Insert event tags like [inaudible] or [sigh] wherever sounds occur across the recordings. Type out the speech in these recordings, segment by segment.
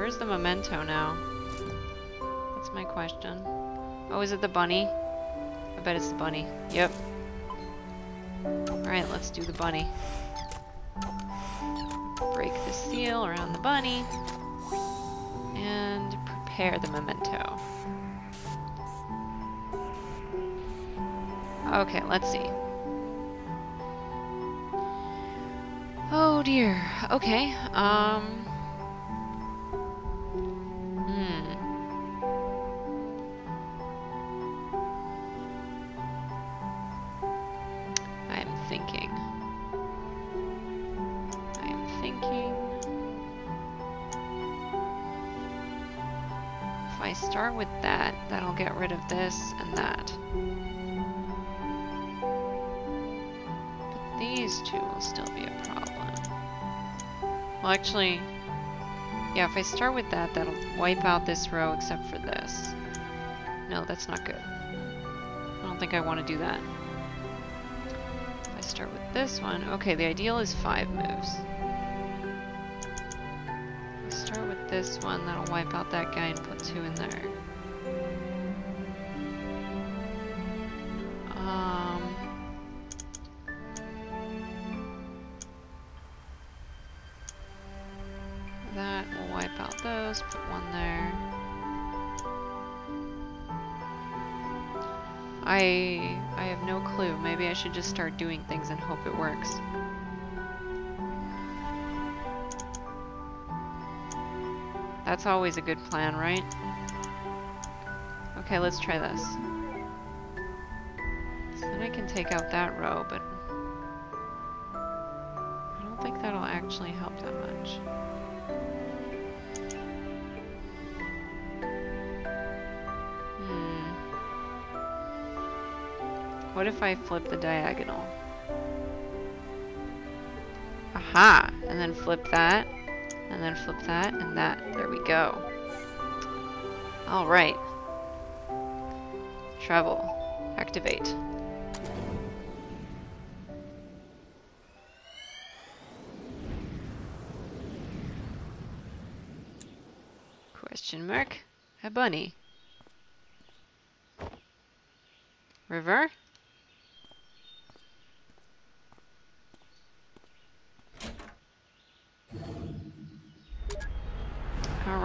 where's the memento now? That's my question. Oh, is it the bunny? I bet it's the bunny. Yep. Alright, let's do the bunny. Break the seal around the bunny. And prepare the memento. Okay, let's see. Oh dear. Okay. Um. If I start with that, that'll get rid of this and that. But these two will still be a problem. Well, actually, yeah, if I start with that, that'll wipe out this row except for this. No, that's not good. I don't think I want to do that. If I start with this one, okay, the ideal is five moves. This one, that'll wipe out that guy and put two in there. Um... That will wipe out those, put one there. I I have no clue. Maybe I should just start doing things and hope it works. That's always a good plan, right? Okay, let's try this. So then I can take out that row, but I don't think that'll actually help that much. Hmm. What if I flip the diagonal? Aha! And then flip that, and then flip that, and that. There we go. Alright. Travel. Activate. Question mark. A bunny. River?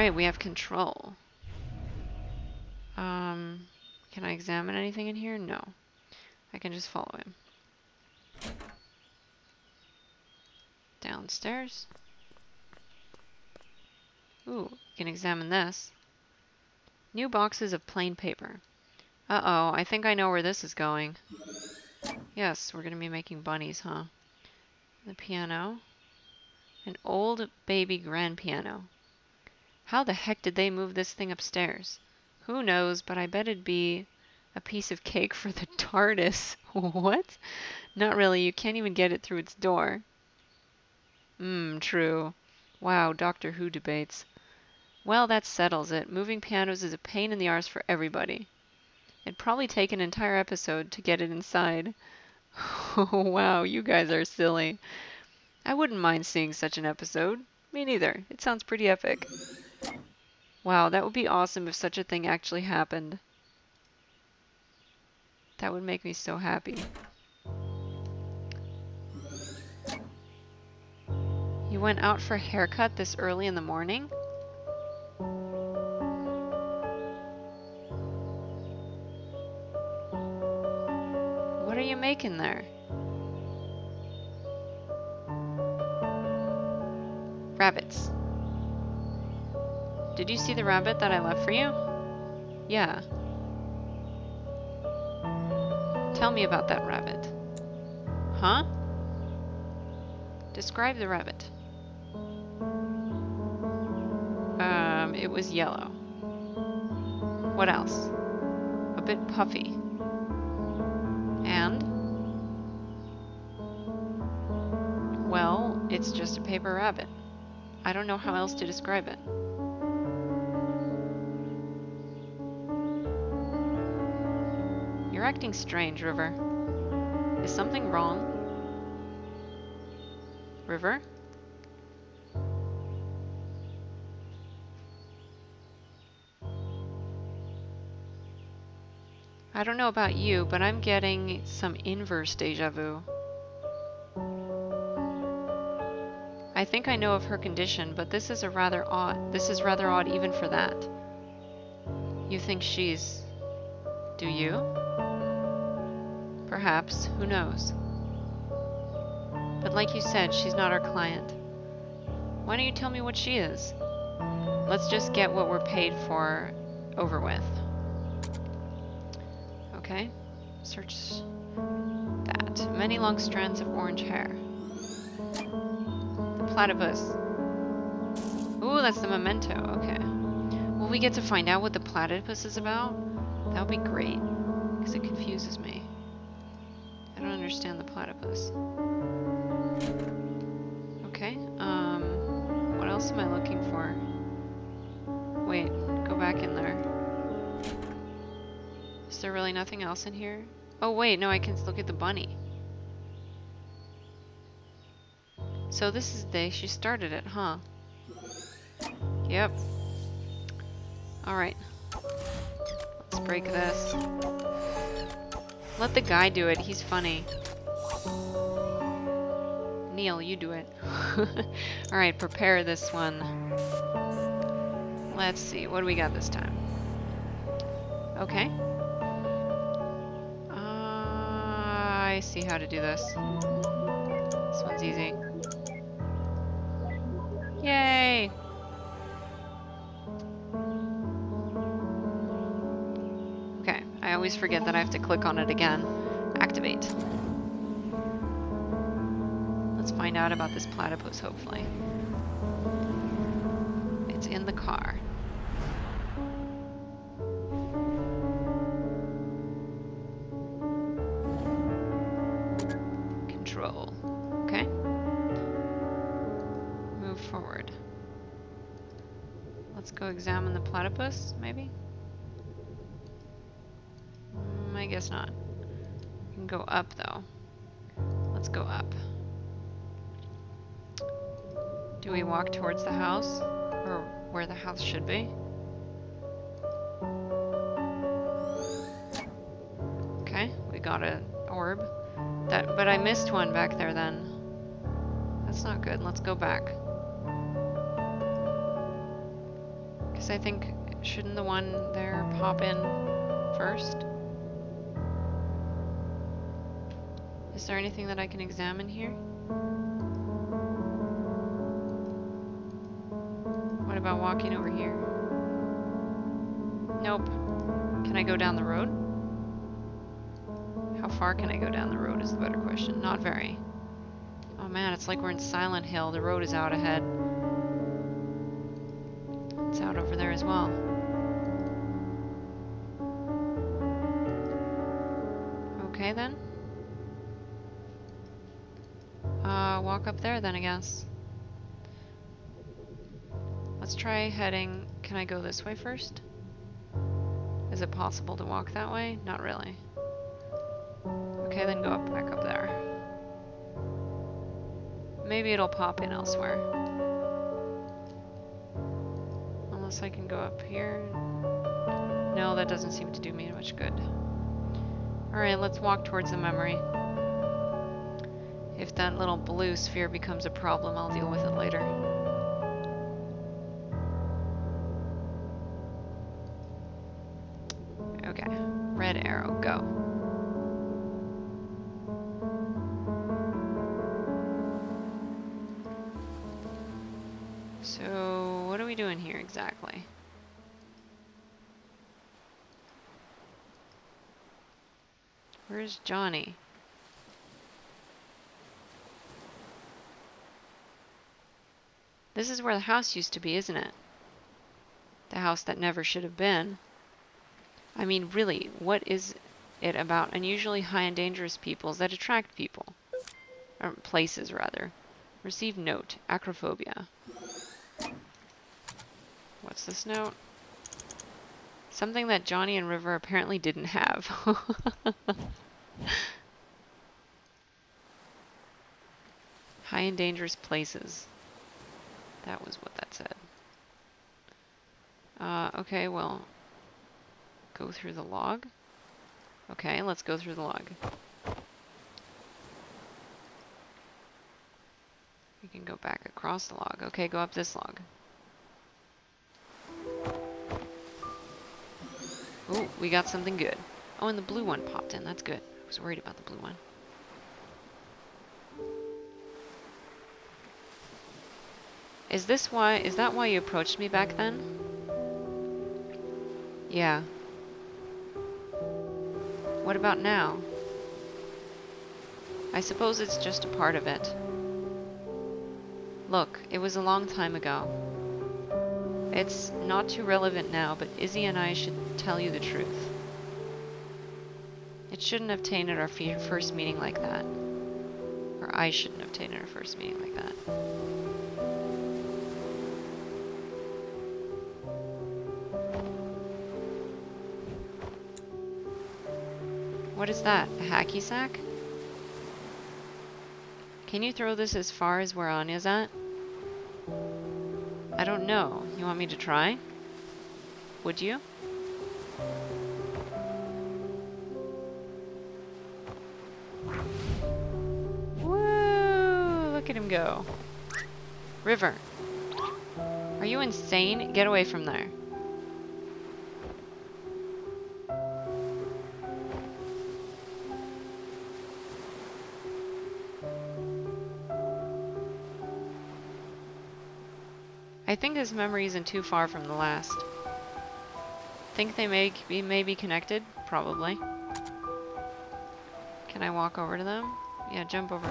Alright, we have control. Um, can I examine anything in here? No. I can just follow him. Downstairs. Ooh, can examine this. New boxes of plain paper. Uh-oh, I think I know where this is going. Yes, we're going to be making bunnies, huh? The piano. An old baby grand piano. How the heck did they move this thing upstairs? Who knows, but I bet it'd be a piece of cake for the [laughs] TARDIS. [laughs] what? Not really, you can't even get it through its door. Mmm, true. Wow, Doctor Who debates. Well, that settles it. Moving pianos is a pain in the arse for everybody. It'd probably take an entire episode to get it inside. [laughs] wow, you guys are silly. I wouldn't mind seeing such an episode. Me neither. It sounds pretty epic. Wow, that would be awesome if such a thing actually happened. That would make me so happy. You went out for a haircut this early in the morning? What are you making there? Rabbits. Did you see the rabbit that I left for you? Yeah. Tell me about that rabbit. Huh? Describe the rabbit. Um, it was yellow. What else? A bit puffy. And? Well, it's just a paper rabbit. I don't know how else to describe it. acting strange, River. Is something wrong? River? I don't know about you, but I'm getting some inverse deja vu. I think I know of her condition, but this is a rather odd. This is rather odd even for that. You think she's do you? Perhaps. Who knows? But like you said, she's not our client. Why don't you tell me what she is? Let's just get what we're paid for over with. Okay. Search that. Many long strands of orange hair. The platypus. Ooh, that's the memento. Okay. Will we get to find out what the platypus is about? That would be great. Because it confuses me. Understand the platypus. Okay. Um, what else am I looking for? Wait, go back in there. Is there really nothing else in here? Oh wait, no, I can look at the bunny. So this is the day she started it, huh? Yep. Alright. Let's break this. Let the guy do it, he's funny. Neil, you do it. [laughs] Alright, prepare this one. Let's see, what do we got this time? Okay. Uh, I see how to do this. This one's easy. Yay! Always forget that I have to click on it again. Activate. Let's find out about this platypus, hopefully. It's in the car. Control. Okay. Move forward. Let's go examine the platypus, maybe? Guess not. We can go up, though. Let's go up. Do we walk towards the house? Or where the house should be? Okay, we got an orb. That, but I missed one back there then. That's not good. Let's go back. Because I think, shouldn't the one there pop in first? Is there anything that I can examine here? What about walking over here? Nope. Can I go down the road? How far can I go down the road is the better question. Not very. Oh man, it's like we're in Silent Hill. The road is out ahead. It's out over there as well. Uh, walk up there then, I guess. Let's try heading... Can I go this way first? Is it possible to walk that way? Not really. Okay, then go up back up there. Maybe it'll pop in elsewhere. Unless I can go up here. No, that doesn't seem to do me much good. Alright, let's walk towards the memory. If that little blue sphere becomes a problem, I'll deal with it later. Okay, red arrow, go. So, what are we doing here exactly? Where's Johnny? This is where the house used to be, isn't it? The house that never should have been. I mean, really, what is it about unusually high and dangerous peoples that attract people? Or places, rather. Receive note. Acrophobia. What's this note? Something that Johnny and River apparently didn't have. [laughs] High and dangerous places. That was what that said. Uh, okay, well, go through the log. Okay, let's go through the log. We can go back across the log. Okay, go up this log. Oh, we got something good. Oh, and the blue one popped in. That's good. I was worried about the blue one. Is this why, is that why you approached me back then? Yeah. What about now? I suppose it's just a part of it. Look, it was a long time ago. It's not too relevant now, but Izzy and I should tell you the truth. It shouldn't have tainted our first meeting like that. Or I shouldn't have tainted our first meeting like that. What is that? A hacky sack? Can you throw this as far as where Anya's at? I don't know. You want me to try? Would you? Woo! Look at him go. River. Are you insane? Get away from there. His memory isn't too far from the last. Think they may be, may be connected? Probably. Can I walk over to them? Yeah, jump over.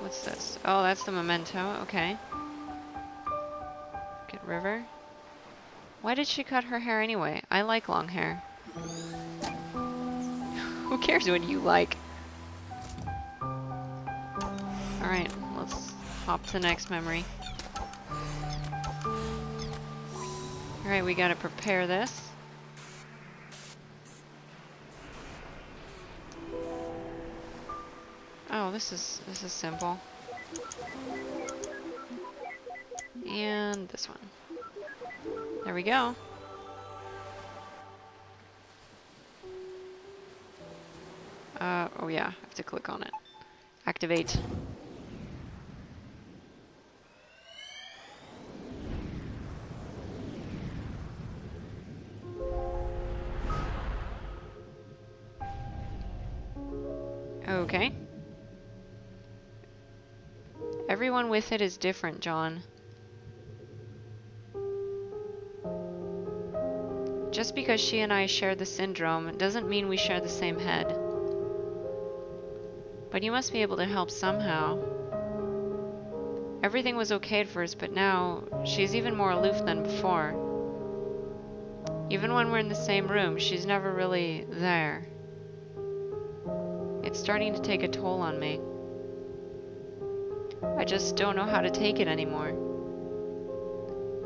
What's this? Oh, that's the memento. Okay. Get River. Why did she cut her hair anyway? I like long hair. [laughs] Who cares what you like? Alright, let's hop to the next memory. Alright, we gotta prepare this. Oh, this is this is simple. And this one. There we go. Uh, oh yeah, I have to click on it. Activate. Everyone with it is different, John. Just because she and I share the syndrome doesn't mean we share the same head. But you must be able to help somehow. Everything was okay at first, but now she's even more aloof than before. Even when we're in the same room, she's never really there. It's starting to take a toll on me. I just don't know how to take it anymore.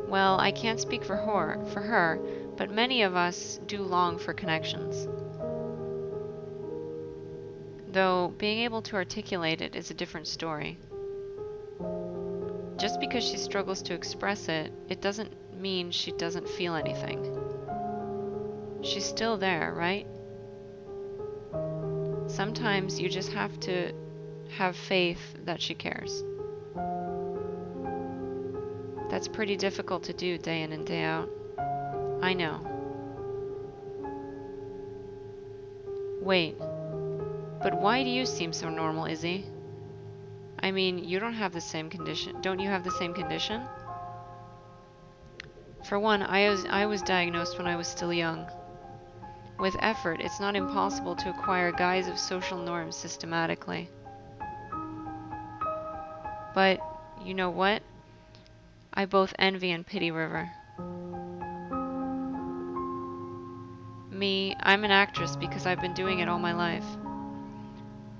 Well, I can't speak for her, for her, but many of us do long for connections. Though being able to articulate it is a different story. Just because she struggles to express it, it doesn't mean she doesn't feel anything. She's still there, right? Sometimes you just have to have faith that she cares. That's pretty difficult to do day in and day out. I know. Wait, but why do you seem so normal, Izzy? I mean, you don't have the same condition. Don't you have the same condition? For one, I was, I was diagnosed when I was still young. With effort, it's not impossible to acquire guise of social norms systematically. But, you know what? I both envy and pity River. Me, I'm an actress because I've been doing it all my life.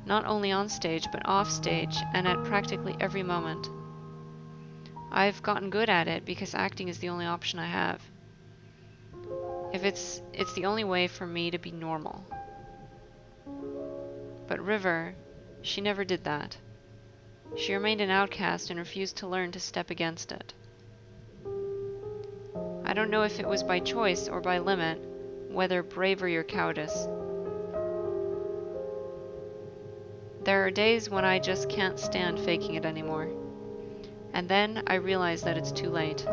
Not only on stage, but off stage, and at practically every moment. I've gotten good at it because acting is the only option I have if it's it's the only way for me to be normal. But River, she never did that. She remained an outcast and refused to learn to step against it. I don't know if it was by choice or by limit, whether bravery or cowardice. There are days when I just can't stand faking it anymore. And then I realize that it's too late.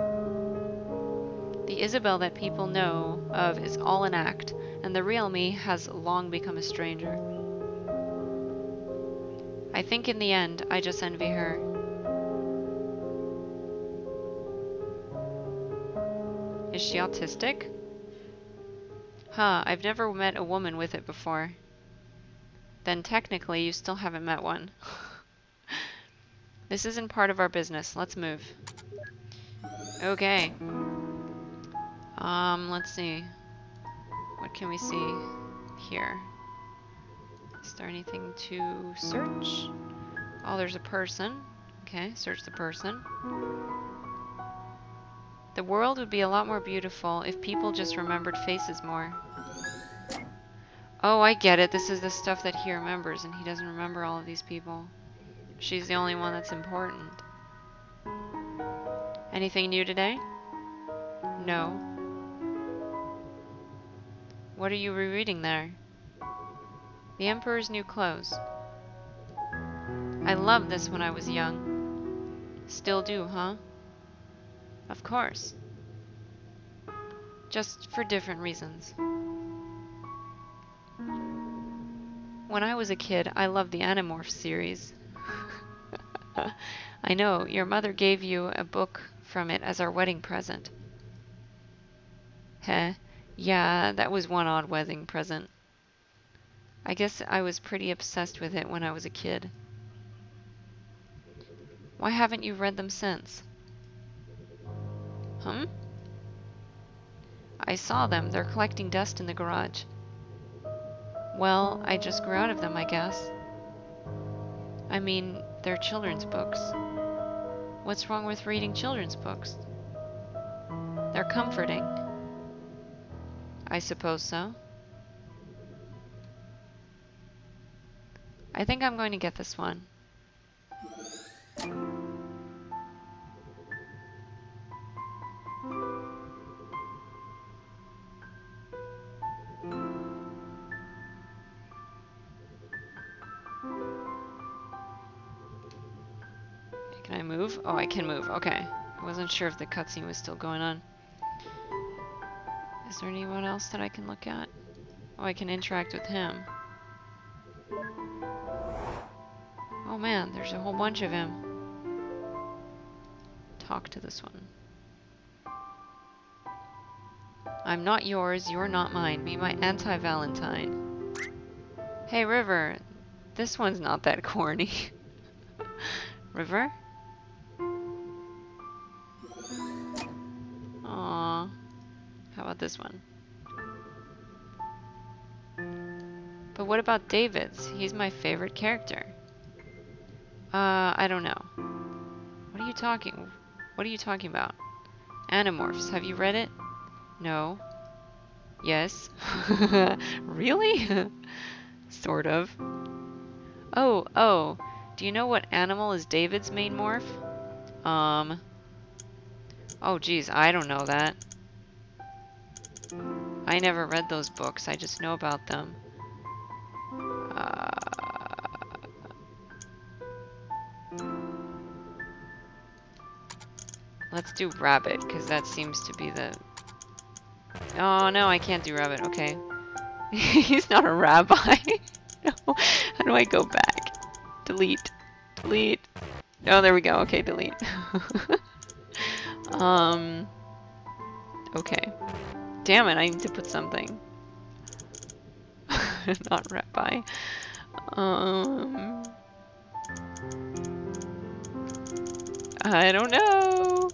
The Isabelle that people know of is all an act, and the real me has long become a stranger. I think in the end, I just envy her. Is she autistic? Huh, I've never met a woman with it before. Then technically, you still haven't met one. [laughs] this isn't part of our business. Let's move. Okay. Um, let's see. What can we see here? Is there anything to search? Oh, there's a person. Okay, search the person. The world would be a lot more beautiful if people just remembered faces more. Oh, I get it. This is the stuff that he remembers, and he doesn't remember all of these people. She's the only one that's important. Anything new today? No. What are you rereading there? The Emperor's New Clothes. I loved this when I was young. Still do, huh? Of course. Just for different reasons. When I was a kid, I loved the Animorphs series. [laughs] I know, your mother gave you a book from it as our wedding present. Heh, yeah, that was one odd wedding present. I guess I was pretty obsessed with it when I was a kid. Why haven't you read them since? Hmm? I saw them. They're collecting dust in the garage. Well, I just grew out of them, I guess. I mean, they're children's books. What's wrong with reading children's books? They're comforting. I suppose so. I think I'm going to get this one. Can I move? Oh, I can move. Okay. I wasn't sure if the cutscene was still going on. Is there anyone else that I can look at? Oh, I can interact with him. Oh man, there's a whole bunch of him. Talk to this one. I'm not yours, you're not mine. Be my anti-Valentine. Hey, River. This one's not that corny. [laughs] River? Aww. How about this one? But what about David's? He's my favorite character. Uh, I don't know. What are you talking? What are you talking about? Animorphs. Have you read it? No. Yes. [laughs] really? [laughs] sort of. Oh, oh. Do you know what animal is David's main morph? Um. Oh, geez, I don't know that. I never read those books. I just know about them. Uh, let's do rabbit, because that seems to be the... Oh, no, I can't do rabbit. Okay. [laughs] He's not a rabbi. [laughs] no. How do I go back? Delete. Delete. Oh, there we go. Okay, delete. [laughs] um... Okay. Damn it, I need to put something. Not rabbi. Um... I don't know.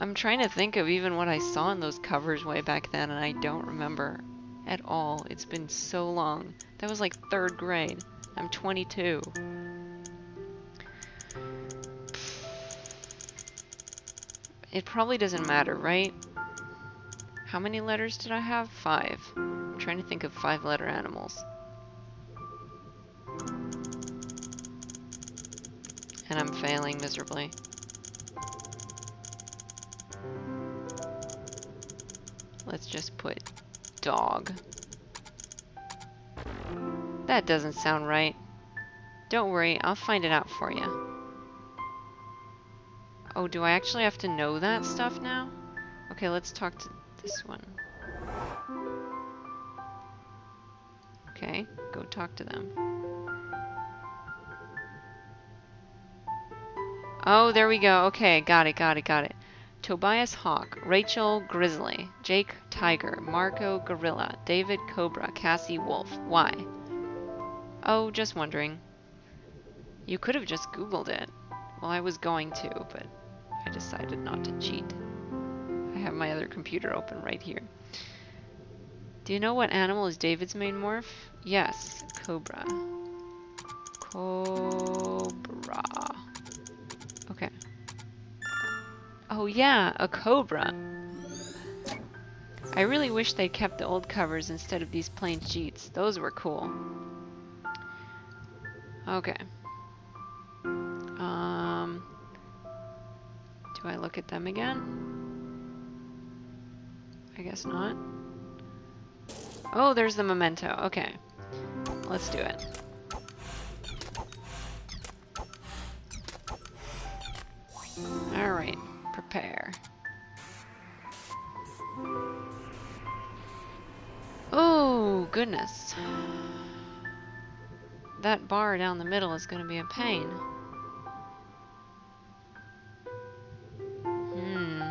I'm trying to think of even what I saw in those covers way back then, and I don't remember at all. It's been so long. That was like third grade. I'm 22. It probably doesn't matter, right? How many letters did I have? Five. I'm trying to think of five letter animals. And I'm failing miserably. Let's just put dog. That doesn't sound right. Don't worry, I'll find it out for you. Oh, do I actually have to know that stuff now? Okay, let's talk to this one. Okay, go talk to them. Oh, there we go. Okay, got it, got it, got it. Tobias Hawk, Rachel Grizzly, Jake Tiger, Marco Gorilla, David Cobra, Cassie Wolf. Why? Oh, just wondering. You could have just Googled it. Well, I was going to, but I decided not to cheat. I have my other computer open right here. Do you know what animal is David's main morph? Yes, cobra. Cobra. Okay. Oh yeah, a cobra. I really wish they kept the old covers instead of these plain sheets. Those were cool. Okay. Um, do I look at them again? I guess not. Oh, there's the memento. Okay. Let's do it. Alright prepare. Oh, goodness. That bar down the middle is going to be a pain. Hmm.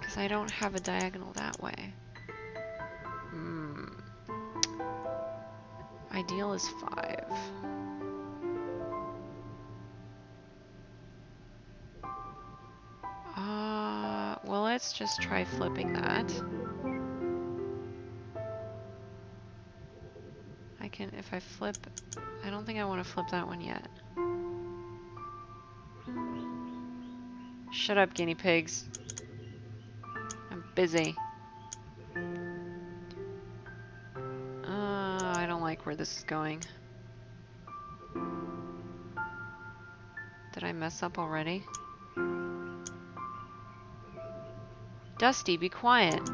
Because I don't have a diagonal that way. Hmm. Ideal is 5. Let's just try flipping that. I can, if I flip, I don't think I want to flip that one yet. Shut up, guinea pigs. I'm busy. Uh, I don't like where this is going. Did I mess up already? Dusty, be quiet. So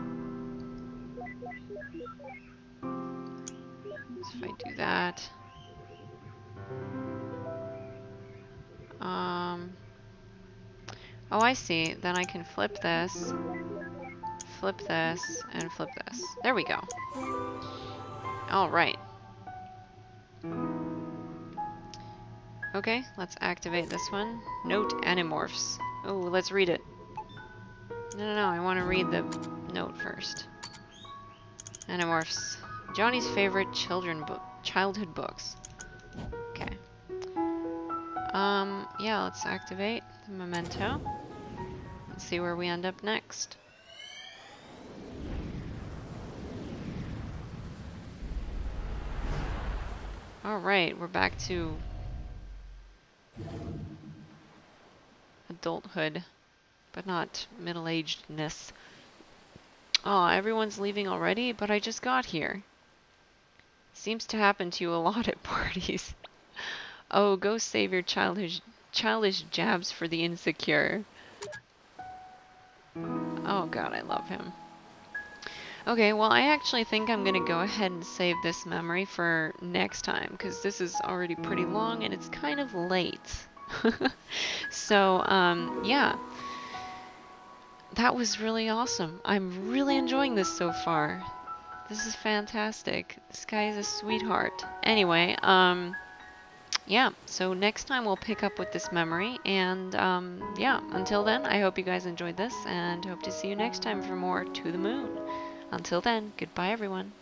if I do that. Um, oh, I see. Then I can flip this, flip this, and flip this. There we go. All right. Okay, let's activate this one. Note Animorphs. Oh, let's read it. No, no, no, I want to read the note first. Animorphs. Johnny's favorite children book, childhood books. Okay. Um, yeah, let's activate the memento. Let's see where we end up next. Alright, we're back to adulthood but not middle-agedness. Oh, everyone's leaving already, but I just got here. Seems to happen to you a [laughs] lot at parties. oh, go save your childish, childish jabs for the insecure. Oh god, I love him. Okay, well I actually think I'm going to go ahead and save this memory for next time, because this is already pretty long and it's kind of late. [laughs] so, um, yeah that was really awesome. I'm really enjoying this so far. This is fantastic. This guy is a sweetheart. Anyway, um, yeah, so next time we'll pick up with this memory. And um, yeah, until then, I hope you guys enjoyed this and hope to see you next time for more To the Moon. Until then, goodbye everyone.